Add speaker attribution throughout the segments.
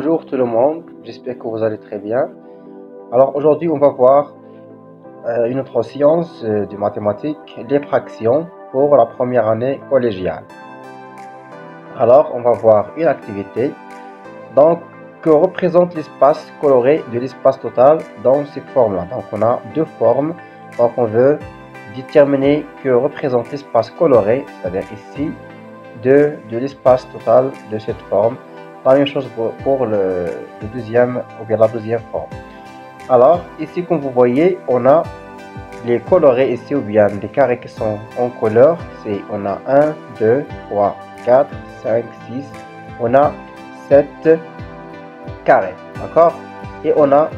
Speaker 1: Bonjour tout le monde, j'espère que vous allez très bien. Alors aujourd'hui on va voir euh, une autre science euh, de mathématiques, les fractions pour la première année collégiale. Alors on va voir une activité donc, que représente l'espace coloré de l'espace total dans ces formes-là. Donc on a deux formes, donc on veut déterminer que représente l'espace coloré, c'est-à-dire ici, de, de l'espace total de cette forme la même chose pour, le, deuxième ou bien la deuxième forme. Alors, ici, comme vous voyez, on a les colorés ici ou bien les carrés qui sont en couleur. C'est on a 1, 2, 3, 4, 5, 6. On a 7 carrés. D'accord? Et on a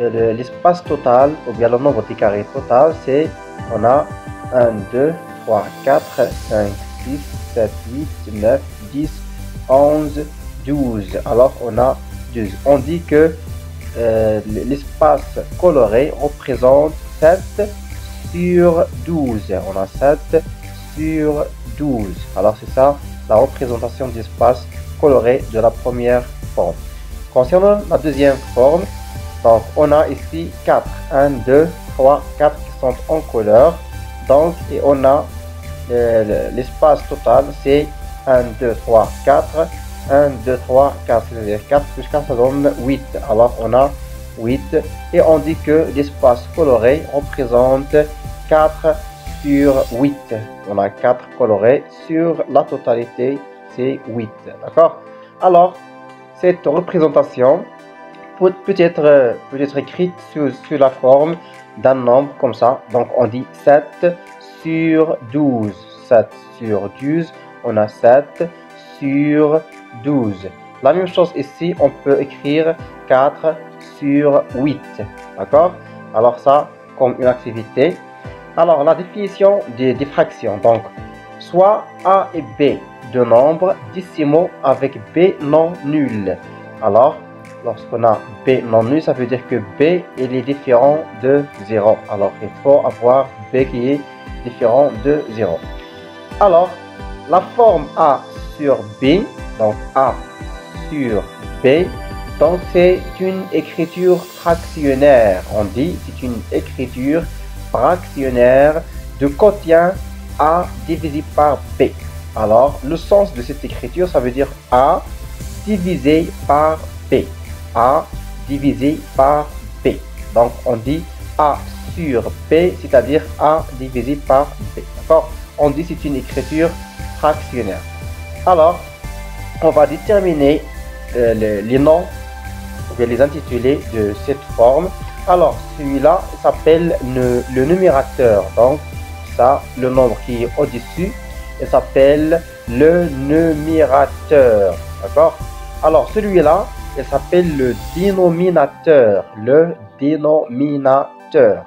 Speaker 1: euh, l'espace total ou bien le nombre de carrés total. C'est on a 1, 2, 3, 4, 5, 6, 7, 8, 9, 10, 11, 12. Alors on a 12. On dit que euh, l'espace coloré représente 7 sur 12. On a 7 sur 12. Alors c'est ça la représentation d'espace coloré de la première forme. Concernant la deuxième forme, donc on a ici 4. 1, 2, 3, 4 qui sont en couleur. Donc, et on a euh, l'espace total, c'est 1, 2, 3, 4. 1, 2, 3, 4, c'est-à-dire 4 plus 4, ça donne 8. Alors on a 8 et on dit que l'espace coloré représente 4 sur 8. On a 4 colorés sur la totalité, c'est 8. D'accord? Alors, cette représentation peut, être, écrite sous, la forme d'un nombre comme ça. Donc on dit 7 sur 12. 7 sur 12, on a 7 sur 12. La même chose ici, on peut écrire 4 sur 8. D'accord? Alors ça, comme une activité. Alors, la définition des, fractions. Donc, soit A et B, de nombres décimaux avec B non nul. Alors, lorsqu'on a B non nul, ça veut dire que B il est différent de 0. Alors, il faut avoir B qui est différent de 0. Alors, la forme A sur B, donc A sur B, donc c'est une écriture fractionnaire. On dit c'est une écriture fractionnaire de quotient A divisé par B. Alors, le sens de cette écriture, ça veut dire A divisé par B. A divisé par B. Donc, on dit A sur B, c'est-à-dire A divisé par B. D'accord? On dit c'est une écriture fractionnaire. Alors, on va déterminer euh, les, noms, ou les intitulés de cette forme. Alors, celui-là s'appelle le, le, numérateur. Donc, ça, le nombre qui est au-dessus, il s'appelle le numérateur. D'accord? Alors, celui-là, il s'appelle le dénominateur. Le dénominateur.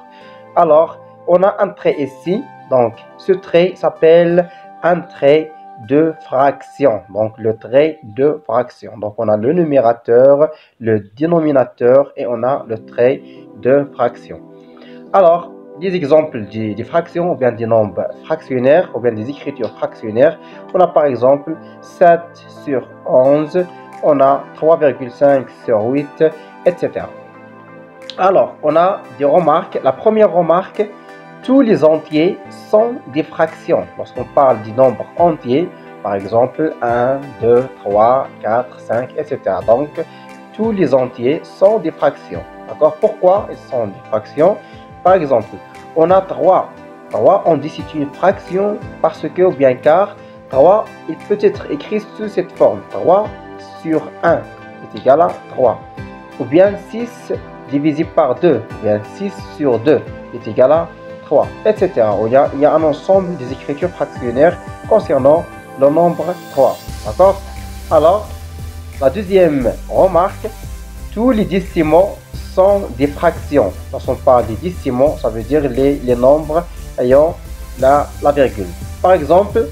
Speaker 1: Alors, on a un trait ici. Donc, ce trait s'appelle un trait de fraction. Donc le trait de fraction. Donc on a le numérateur, le dénominateur et on a le trait de fraction. Alors, des exemples des, fractions ou bien des nombres fractionnaires ou bien des écritures fractionnaires. On a par exemple 7 sur 11, on a 3,5 sur 8, etc. Alors, on a des remarques. La première remarque, tous les entiers sont des fractions. Lorsqu'on parle du nombre entier, par exemple 1, 2, 3, 4, 5, etc. Donc, tous les entiers sont des fractions. D'accord? Pourquoi ils sont des fractions? Par exemple, on a 3. 3, on dit c'est une fraction parce que, ou bien car, 3, il peut être écrit sous cette forme. 3 sur 1 est égal à 3. Ou bien 6 divisé par 2, ou bien 6 sur 2 est égal à etc. Il y, a, il y a un ensemble des écritures fractionnaires concernant le nombre 3. D'accord? Alors, la deuxième remarque, tous les décimaux sont des fractions. Lorsqu'on parle des décimaux, ça veut dire les, les nombres ayant la, la virgule. Par exemple,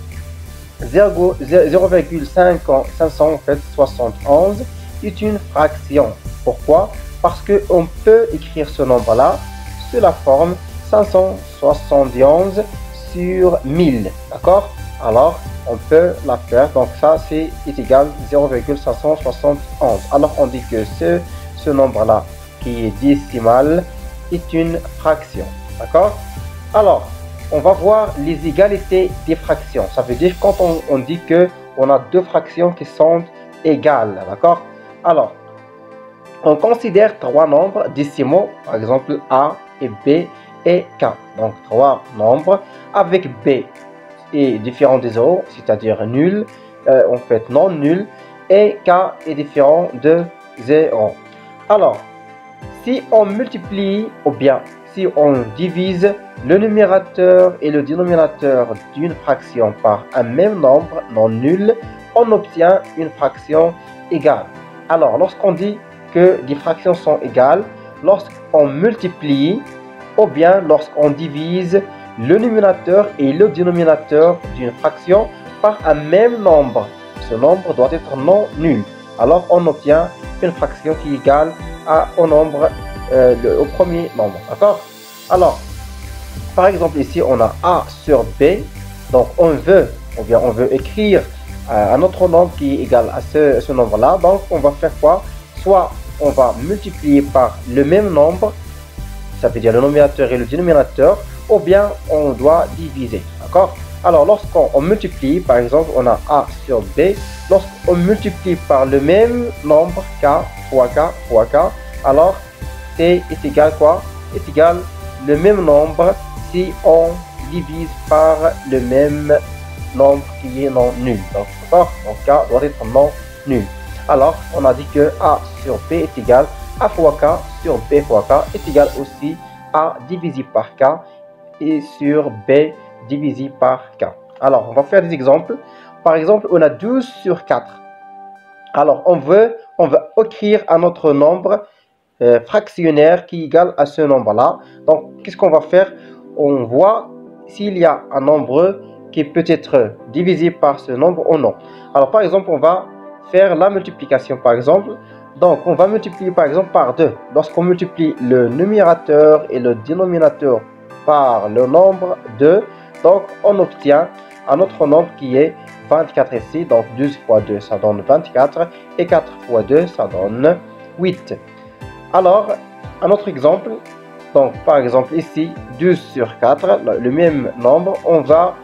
Speaker 1: 0,571 est une fraction. Pourquoi? Parce qu'on peut écrire ce nombre-là sous la forme 571 sur 1000. D'accord? Alors on peut la faire. Donc ça, c'est égal 0,571. Alors on dit que ce, ce nombre-là, qui est décimal, est une fraction. D'accord? Alors, on va voir les égalités des fractions. Ça veut dire quand on, dit que on a deux fractions qui sont égales. D'accord? Alors, on considère trois nombres décimaux, par exemple A et B et K. Donc trois nombres avec B est différent des autres, c'est-à-dire nul, euh, en fait non nul, et K est différent de 0. Alors, si on multiplie ou bien si on divise le numérateur et le dénominateur d'une fraction par un même nombre non nul, on obtient une fraction égale. Alors, lorsqu'on dit que les fractions sont égales, lorsqu'on multiplie ou bien lorsqu'on divise le numérateur et le dénominateur d'une fraction par un même nombre. Ce nombre doit être non nul. Alors on obtient une fraction qui est égale à, au nombre, euh, au premier nombre. D'accord? Alors, par exemple ici on a A sur B. Donc on veut, ou bien on veut écrire euh, un autre nombre qui est égal à ce, ce nombre-là. Donc on va faire quoi? Soit on va multiplier par le même nombre, ça veut dire le numérateur et le dénominateur, ou bien on doit diviser. D'accord? Alors, lorsqu'on multiplie, par exemple, on a A sur B. Lorsqu'on multiplie par le même nombre, K fois K fois K, alors c'est est égal quoi? Est égal le même nombre si on divise par le même nombre qui est non nul. D'accord? Donc K doit être non nul. Alors, on a dit que A sur B est égal A fois K B fois K est égal aussi A divisé par K et sur B divisé par K. Alors, on va faire des exemples. Par exemple, on a 12 sur 4. Alors, on veut, on veut écrire un autre nombre euh, fractionnaire qui est égal à ce nombre-là. Donc, qu'est-ce qu'on va faire? On voit s'il y a un nombre qui peut être divisé par ce nombre ou non. Alors, par exemple, on va faire la multiplication, par exemple. Donc, on va multiplier, par exemple, par 2. Lorsqu'on multiplie le numérateur et le dénominateur par le nombre 2. Donc, on obtient un autre nombre qui est 24 ici. Donc, 12 fois 2, ça donne 24. Et 4 fois 2, ça donne 8. Alors, un autre exemple. Donc, par exemple, ici, 12 sur 4, le même nombre, on va,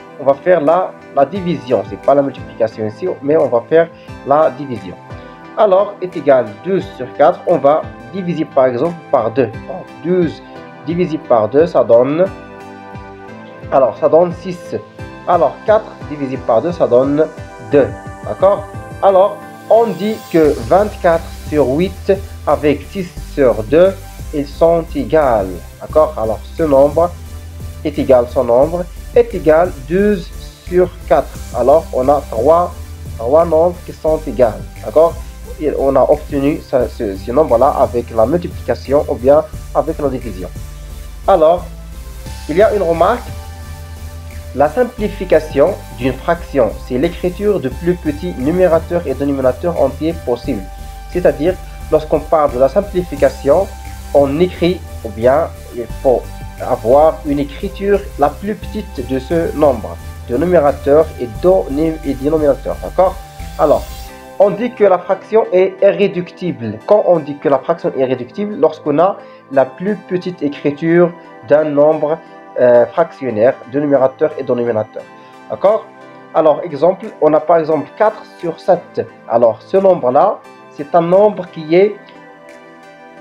Speaker 1: faire la, la division. C'est pas la multiplication ici, mais on va faire la division. Alors, est égal 12 sur 4, on va diviser par exemple par 2. Donc, 12 divisé par 2, ça donne... Alors, ça donne 6. Alors, 4 divisé par 2, ça donne 2. D'accord? Alors, on dit que 24 sur 8 avec 6 sur 2, ils sont égales. D'accord? Alors, ce nombre est égal, son nombre est égal 12 sur 4. Alors, on a 3, 3 nombres qui sont égales. D'accord? On a obtenu ce, ce nombre-là avec la multiplication ou bien avec la division. Alors, il y a une remarque. La simplification d'une fraction, c'est l'écriture de plus petits numérateurs et dénominateurs entiers possible. C'est-à-dire, lorsqu'on parle de la simplification, on écrit, ou bien il faut avoir une écriture la plus petite de ce nombre, de numérateurs et, et dénominateurs. D'accord? Alors, on dit que la fraction est irréductible. Quand on dit que la fraction est irréductible, lorsqu'on a la plus petite écriture d'un nombre euh, fractionnaire de numérateur et de dénominateur. D'accord? Alors, exemple, on a par exemple 4 sur 7. Alors, ce nombre-là, c'est un nombre qui est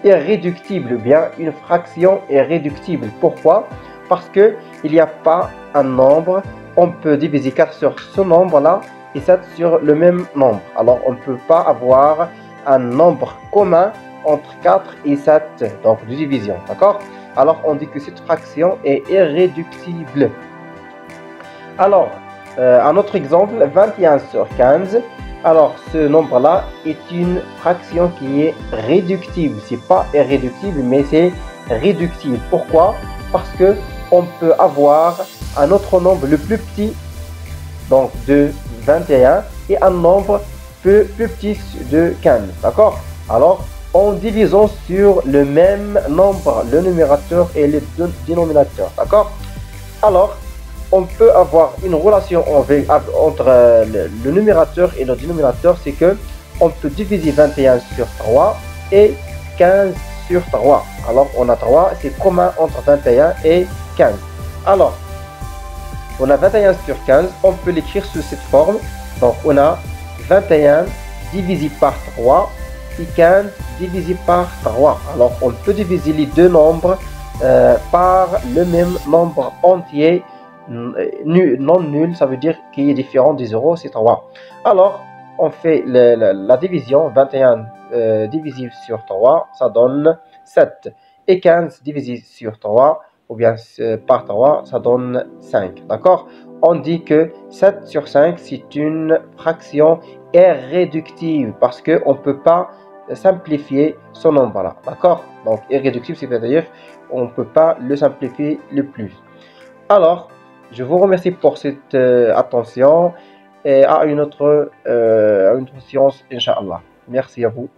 Speaker 1: irréductible, bien une fraction irréductible. Pourquoi? Parce que il n'y a pas un nombre, on peut diviser 4 sur ce nombre-là et 7 sur le même nombre. Alors, on ne peut pas avoir un nombre commun entre 4 et 7, donc de division, d'accord? Alors, on dit que cette fraction est irréductible. Alors, euh, un autre exemple, 21 sur 15. Alors, ce nombre-là est une fraction qui est réductible. C'est pas irréductible, mais c'est réductible. Pourquoi? Parce que on peut avoir un autre nombre le plus petit, donc de 21, et un nombre plus, plus petit de 15. D'accord? Alors, en divisant sur le même nombre, le numérateur et le dénominateur. D'accord? Alors, on peut avoir une relation entre euh, le, numérateur et le dénominateur, c'est que on peut diviser 21 sur 3 et 15 sur 3. Alors on a 3, c'est commun entre 21 et 15. Alors, on a 21 sur 15, on peut l'écrire sous cette forme. Donc on a 21 divisé par 3 et 15 divisé par 3. Alors on peut diviser les deux nombres euh, par le même nombre entier non nul, ça veut dire qu'il est différent des 0, c'est 3. Alors, on fait la division, 21 euh, divisé sur 3, ça donne 7. Et 15 divisé sur 3, ou bien euh, par 3, ça donne 5. D'accord? On dit que 7 sur 5, c'est une fraction irréductible parce qu'on ne peut pas simplifier ce nombre-là. D'accord? Donc, irréductible, c'est-à-dire on ne peut pas le simplifier le plus. Alors, je vous remercie pour cette euh, attention et à une autre, euh, une autre séance, Inch'Allah. Merci à vous.